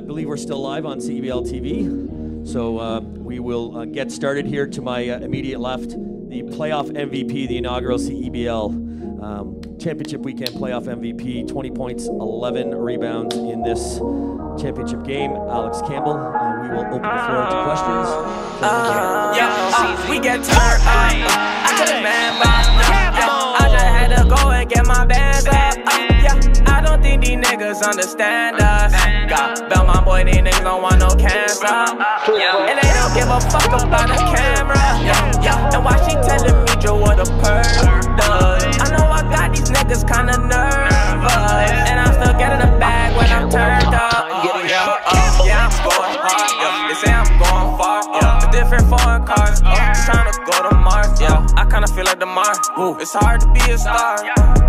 believe we're still live on CEBL TV. So uh, we will uh, get started here to my uh, immediate left. The playoff MVP, the inaugural CEBL um, championship weekend playoff MVP, 20 points, 11 rebounds in this championship game. Alex Campbell, uh, we will open the floor to questions. Uh, yeah, uh, we get turned up. I could have man, but I just had to go and get my bands up. These niggas understand us. Got Belmont boy, these niggas don't want no cancer. And they don't give a fuck about the camera. And why she telling me Joe what a perk does? I know I got these niggas kinda nervous. Foreign cars. Just trying to go to Mars. Yeah, I kinda feel like the Mars. Ooh, it's hard to be a star.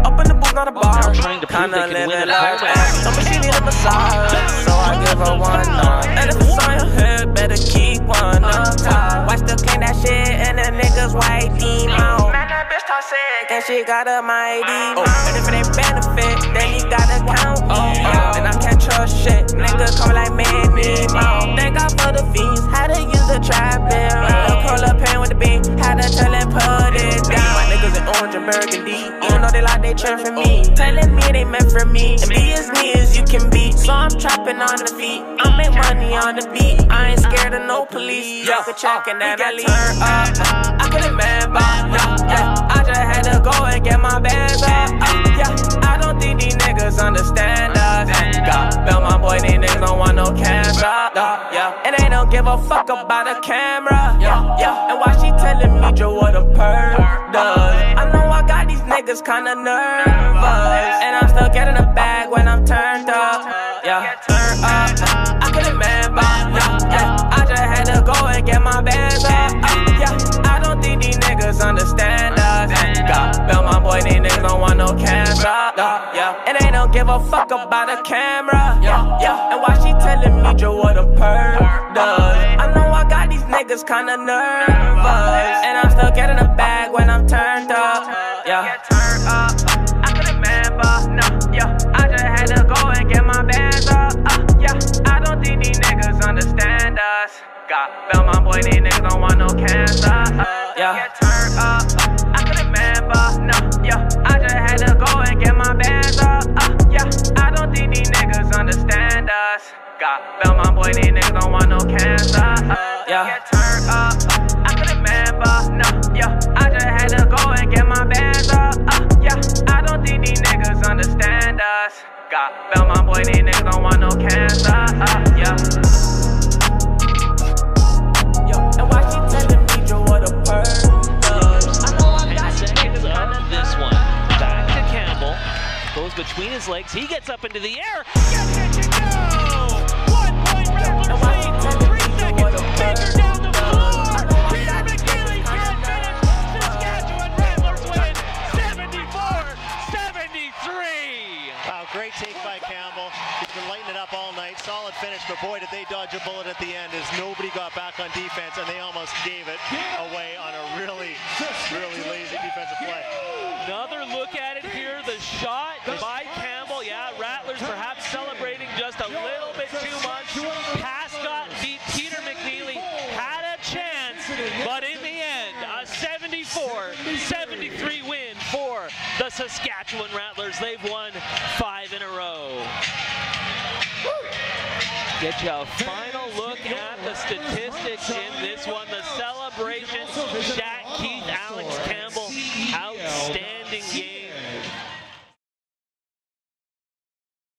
Up in the booth, not a bar. trying to prove Kinda they can win living home. that. Somebody she need a massage, so I give her one on. And if it's on your head, better keep one up uh-huh. top. Why still clean that shit and the niggas white team out? Man, that bitch talk sick and she got a mighty oh. And if it ain't benefit, then you gotta count oh. me out. Orange burgundy, even though they like they trend for me. Telling me they meant for me, and be as me as you can be. So I'm trapping on the feet, I make money on the beat. I ain't scared of no police, yeah. a check and then I leave. up. I could have man yeah, yeah. I just had to go and get my bands up, uh, yeah. I don't think these niggas understand Got Belmont boy, these niggas don't want no cancer, uh, yeah. And they don't give a fuck about the camera, yeah, yeah. And why she telling me Joe what a perk does? I know I got these niggas kinda nervous, and I'm still getting a bag when I'm turned up, yeah. Turn up, I couldn't man, yeah, yeah. I just had to go and get my bands up, uh, yeah. I don't think these niggas understand no cancer, yeah, yeah. And they don't give a fuck about the camera, yeah, yeah. And why she telling me Joe what a perk does? I know I got these niggas kinda nervous, and I'm still getting a bag when I'm turned up, yeah. Turn up, I couldn't remember, no, niggas understand us. Got Belmont boy, these niggas don't want no cancer, uh, yeah. Turn up, I couldn't remember, no, yeah. I just had to go and get my bands up, uh, yeah. I don't think these niggas understand us. Got Belmont boy, these niggas don't want no cancer, uh, yeah. Between his legs. He gets up into the air. Gets it to go! One point Rattlers And why she lead. Three seconds. Finger down the floor. I know I Peter McNeely can't finish. Saskatchewan Rattlers win 74 73. Wow, great take by Campbell. He's been lighting it up all night. Solid finish, but boy, did they dodge a bullet at the end as nobody got back on defense, and they almost gave it away on a really, really lazy defensive play. Another look at it here. The shot by Campbell. Yeah, Rattlers perhaps celebrating just a little bit too much. Pascott beat Peter McNeely. Had a chance, but in the end, a 74-73 win for the Saskatchewan Rattlers. They've won five in a row. Get you a final look at the statistics in this one. The.